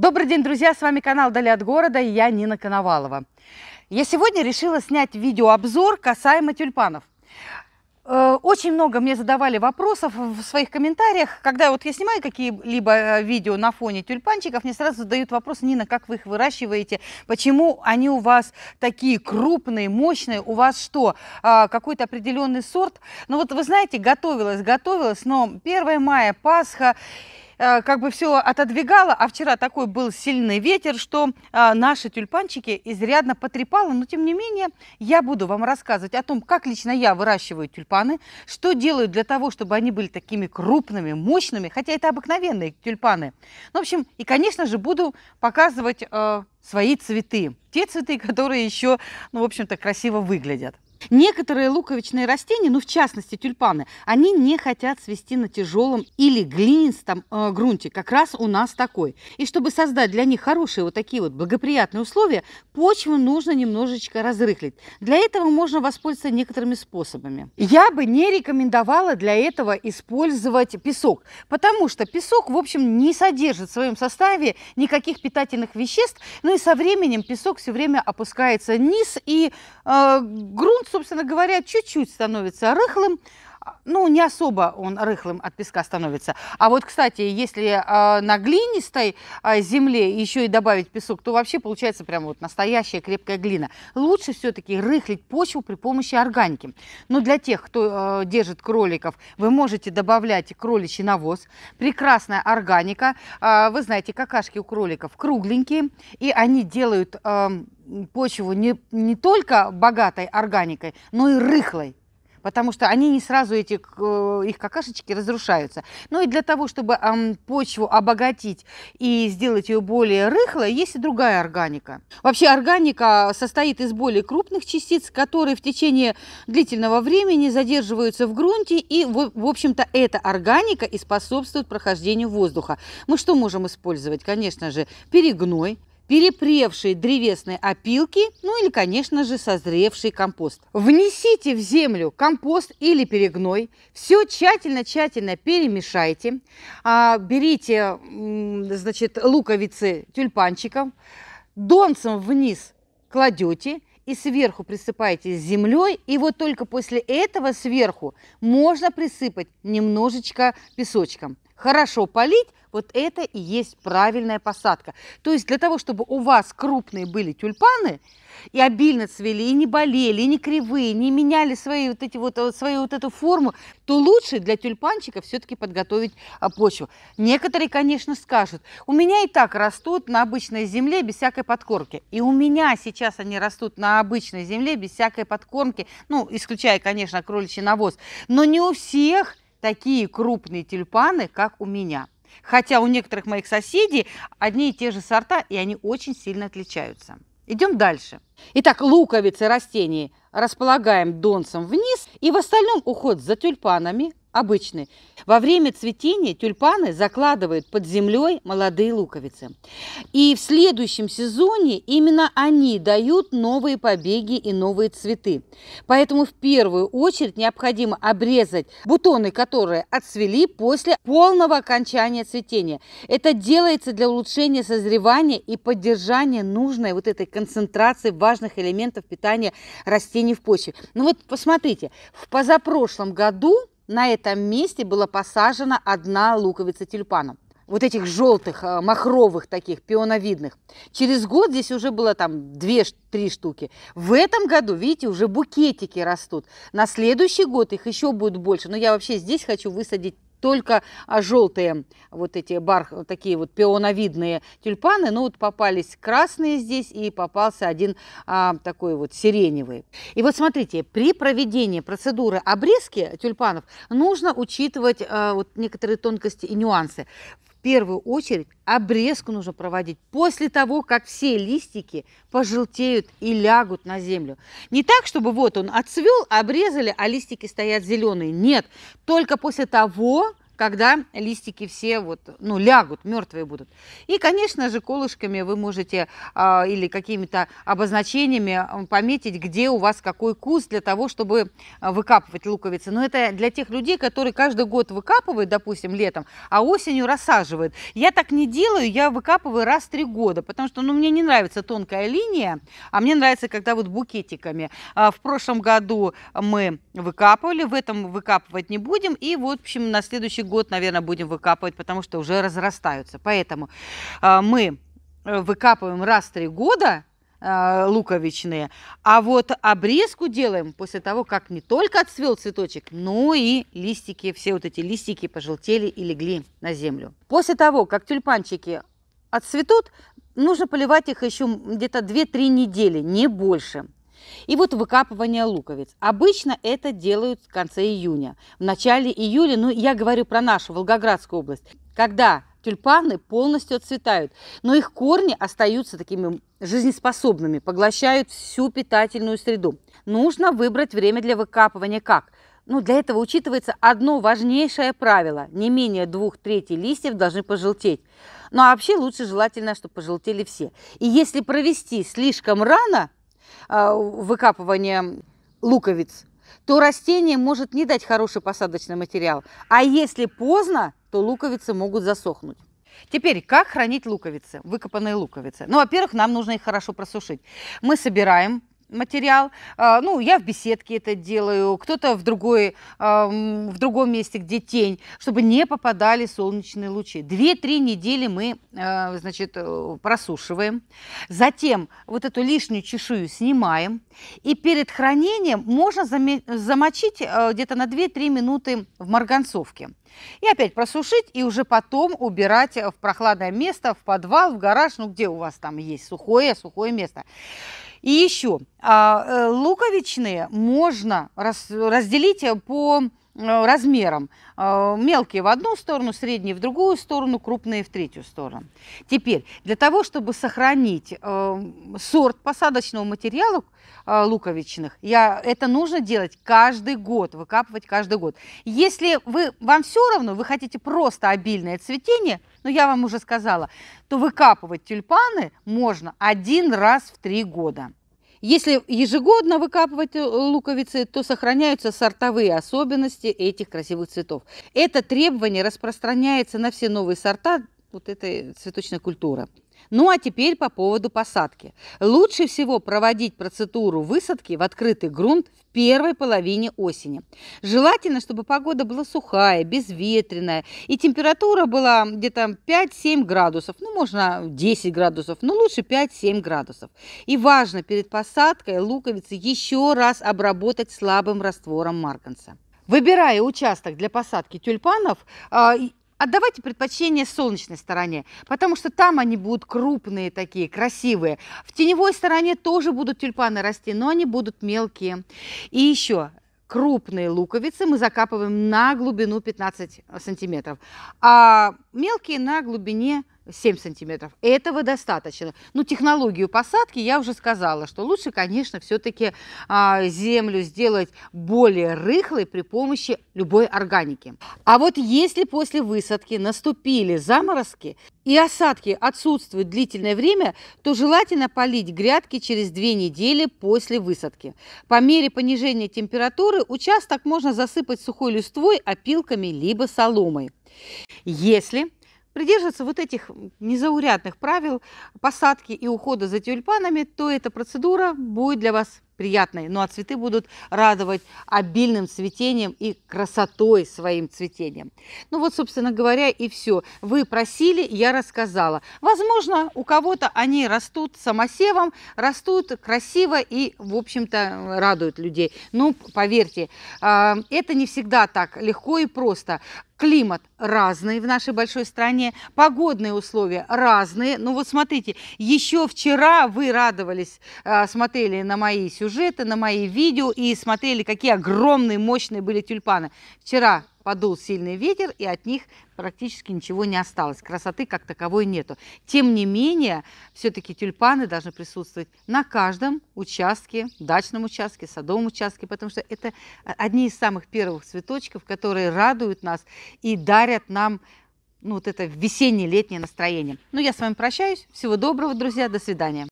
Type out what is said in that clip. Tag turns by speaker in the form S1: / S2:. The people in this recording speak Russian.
S1: Добрый день, друзья! С вами канал «Дали от города» и я Нина Коновалова. Я сегодня решила снять видеообзор касаемо тюльпанов. Э, очень много мне задавали вопросов в своих комментариях, когда вот я снимаю какие-либо э, видео на фоне тюльпанчиков, мне сразу задают вопрос, Нина, как вы их выращиваете, почему они у вас такие крупные, мощные, у вас что, а, какой-то определенный сорт? Ну вот вы знаете, готовилась, готовилась, но 1 мая, Пасха, Э, как бы все отодвигало, а вчера такой был сильный ветер, что э, наши тюльпанчики изрядно потрепало, но тем не менее я буду вам рассказывать о том, как лично я выращиваю тюльпаны, что делаю для того, чтобы они были такими крупными, мощными, хотя это обыкновенные тюльпаны. Ну, в общем, и, конечно же, буду показывать э, свои цветы, те цветы, которые еще, ну, в общем-то, красиво выглядят. Некоторые луковичные растения, ну в частности тюльпаны, они не хотят свести на тяжелом или глинистом э, грунте. Как раз у нас такой. И чтобы создать для них хорошие вот такие вот благоприятные условия, почву нужно немножечко разрыхлить. Для этого можно воспользоваться некоторыми способами. Я бы не рекомендовала для этого использовать песок, потому что песок, в общем, не содержит в своем составе никаких питательных веществ, ну и со временем песок все время опускается вниз, и э, грунт собственно говоря, чуть-чуть становится рыхлым, ну, не особо он рыхлым от песка становится. А вот, кстати, если э, на глинистой э, земле еще и добавить песок, то вообще получается прям вот настоящая крепкая глина. Лучше все-таки рыхлить почву при помощи органики. Но для тех, кто э, держит кроликов, вы можете добавлять кроличий навоз. Прекрасная органика. Э, вы знаете, какашки у кроликов кругленькие, и они делают... Э, почву не, не только богатой органикой, но и рыхлой потому что они не сразу, эти, э, их какашечки разрушаются. Ну и для того, чтобы почву обогатить и сделать ее более рыхлой, есть и другая органика. Вообще органика состоит из более крупных частиц, которые в течение длительного времени задерживаются в грунте, и, в общем-то, эта органика и способствует прохождению воздуха. Мы что можем использовать? Конечно же, перегной, перепревшие древесные опилки, ну или, конечно же, созревший компост. Внесите в землю компост или перегной, все тщательно-тщательно перемешайте, а, берите, значит, луковицы тюльпанчиков, донцем вниз кладете и сверху присыпаете землей, и вот только после этого сверху можно присыпать немножечко песочком. Хорошо полить, вот это и есть правильная посадка. То есть для того, чтобы у вас крупные были тюльпаны, и обильно цвели, и не болели, и не кривые, не меняли свои вот эти вот, э, свою вот эту форму, то лучше для тюльпанчика все-таки подготовить а, почву. Некоторые, конечно, скажут, у меня и так растут на обычной земле без всякой подкормки. И у меня сейчас они растут на обычной земле без всякой подкормки, ну, исключая, конечно, кроличий навоз. Но не у всех такие крупные тюльпаны, как у меня. Хотя у некоторых моих соседей одни и те же сорта, и они очень сильно отличаются. Идем дальше. Итак, луковицы растений располагаем донцем вниз, и в остальном уход за тюльпанами обычный. Во время цветения тюльпаны закладывают под землей молодые луковицы. И в следующем сезоне именно они дают новые побеги и новые цветы. Поэтому в первую очередь необходимо обрезать бутоны, которые отцвели после полного окончания цветения. Это делается для улучшения созревания и поддержания нужной вот этой концентрации важных элементов питания растений в почве. Ну вот посмотрите, в позапрошлом году на этом месте была посажена одна луковица тюльпана. Вот этих желтых, э, махровых таких, пионовидных. Через год здесь уже было там 2-3 штуки. В этом году, видите, уже букетики растут. На следующий год их еще будет больше. Но я вообще здесь хочу высадить только а, желтые вот эти барх, такие вот пионовидные тюльпаны, ну вот попались красные здесь и попался один а, такой вот сиреневый. И вот смотрите, при проведении процедуры обрезки тюльпанов нужно учитывать а, вот некоторые тонкости и нюансы первую очередь обрезку нужно проводить после того, как все листики пожелтеют и лягут на землю. Не так, чтобы вот он отцвел, обрезали, а листики стоят зеленые. Нет, только после того, когда листики все вот, ну, лягут, мертвые будут. И, конечно же, колышками вы можете а, или какими-то обозначениями пометить, где у вас какой куст для того, чтобы выкапывать луковицы. Но это для тех людей, которые каждый год выкапывают, допустим, летом, а осенью рассаживают. Я так не делаю, я выкапываю раз в три года, потому что, ну, мне не нравится тонкая линия, а мне нравится, когда вот букетиками. А, в прошлом году мы выкапывали, в этом выкапывать не будем, и, в общем, на следующий год, наверное, будем выкапывать, потому что уже разрастаются. Поэтому а, мы э, выкапываем раз в три года, а, луковичные. А вот обрезку делаем после того, как не только отцвел цветочек, но и листики, все вот эти листики пожелтели и легли на землю. После того, как тюльпанчики отцветут, нужно поливать их еще где-то 2-3 недели, не больше. И вот выкапывание луковиц. Обычно это делают в конце июня. В начале июля, ну я говорю про нашу Волгоградскую область, когда тюльпаны полностью отцветают, но их корни остаются такими жизнеспособными, поглощают всю питательную среду. Нужно выбрать время для выкапывания как? Ну, для этого учитывается одно важнейшее правило. Не менее двух третей листьев должны пожелтеть. Ну, а вообще лучше желательно, чтобы пожелтели все. И если провести слишком рано э, выкапывание луковиц, то растение может не дать хороший посадочный материал. А если поздно, то луковицы могут засохнуть. Теперь, как хранить луковицы, выкопанные луковицы? Ну, во-первых, нам нужно их хорошо просушить. Мы собираем материал. А, ну, я в беседке это делаю, кто-то в, другой, в другом месте, где тень, чтобы не попадали солнечные лучи. Две-три недели мы, а, значит, э, просушиваем. Затем вот эту лишнюю чешую снимаем. И перед хранением можно замочить э, где-то на 2-3 минуты в марганцовке. И опять просушить, и уже потом убирать в прохладное место, в подвал, в гараж, ну где у вас там есть сухое, сухое место. И еще, а, э, луковичные можно разделить по э, размерам. А, мелкие в одну сторону, средние в другую сторону, крупные в третью сторону. Теперь, для того, чтобы сохранить э, сорт посадочного материала луковичных, я, это нужно делать каждый год, выкапывать каждый год. Если вы, вам все равно, вы хотите просто обильное цветение, ну я вам уже сказала, то выкапывать тюльпаны можно один раз в три года. Если ежегодно выкапывать э, луковицы, то сохраняются сортовые особенности этих красивых цветов. Это требование распространяется на все новые сорта вот этой цветочной культуры. Ну а теперь по поводу посадки. Лучше всего проводить процедуру высадки в открытый грунт в первой половине осени. Желательно, чтобы погода была сухая, безветренная и температура была где-то 5-7 градусов, ну можно 10 градусов, но лучше 5-7 градусов. И важно перед посадкой луковицы еще раз обработать слабым раствором марганца. Выбирая участок для посадки тюльпанов, а, отдавайте предпочтение солнечной стороне, потому что там они будут крупные такие, красивые. В теневой стороне тоже будут тюльпаны расти, но они будут мелкие. И еще крупные луковицы мы закапываем на глубину 15 сантиметров, а мелкие на глубине 7 сантиметров. Этого достаточно. Ну, технологию посадки я уже сказала, что лучше, конечно, все-таки а, землю сделать более рыхлой при помощи любой органики. А вот если после высадки наступили заморозки и осадки отсутствуют длительное время, то желательно полить грядки через 2 недели после высадки. По мере понижения температуры участок можно засыпать сухой листвой, опилками либо соломой. Если придерживаться вот этих незаурядных правил посадки и ухода за тюльпанами, то эта процедура будет для вас приятной. Ну а цветы будут радовать обильным цветением и красотой своим цветением. Ну вот, собственно говоря, и все. Вы просили, я рассказала. Возможно, у кого-то они растут самосевом, растут красиво и, в общем-то, радуют людей. Ну, поверьте, а, это не всегда так легко и просто. Климат разный в нашей большой стране, погодные условия разные. Ну вот смотрите, еще вчера вы радовались, а, смотрели на мои сюжеты, на мои видео и смотрели, какие огромные, мощные были тюльпаны. Вчера подул сильный ветер, и от них практически ничего не осталось. Красоты как таковой нету. Тем не менее, все-таки тюльпаны должны присутствовать на каждом участке, дачном участке, садовом участке, потому что это одни из самых первых цветочков, которые радуют нас и дарят нам ну, вот это весеннее-летнее настроение. Ну, я с вами прощаюсь. Всего доброго, друзья. До свидания.